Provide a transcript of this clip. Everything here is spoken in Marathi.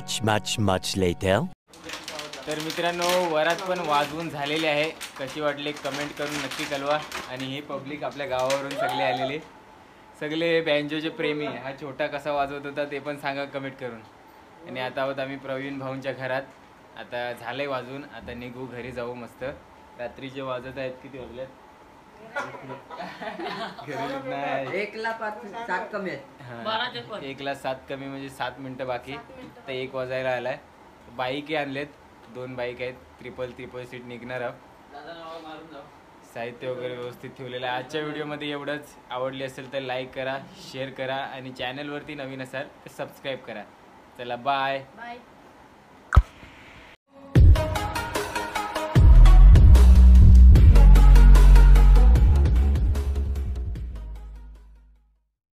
Much, much, much later. तर मित्रांनो वरात पण वाजवून झालेले आहे. कशी वाटली कमेंट करून नक्की कळवा. आणि हे पब्लिक आपल्या गावावरून सगळे आलेले. सगळे बँजोचे प्रेमी. हा छोटा कसा वाजवत होता ते पण सांगा कमेंट करून. आणि आता आहोत आम्ही प्रवीण भाऊंच्या घरात. आता झालंय वाजून आता निघू घरी जाऊ मस्त. रात्रीचे वाजत आहेत. किती वाजल्यात नाही एकला पाच सात कमी आहेत. हा. एकला सात कमी म्हणजे सात मिनिटं बाकी. तर एक वाजायला आलाय. बाईकही आणलेत. दोन बाईक आहेत. ट्रिपल ट्रिपल सीट निघणार आहोत. साहित्य वगैरे व्यवस्थित ठेवलेलं आहे. आजच्या व्हिडिओमध्ये एवढंच. आवडली असेल तर लाईक करा शेअर करा आणि चॅनलवरती नवीन असाल तर सबस्क्राईब करा. चला बाय बाय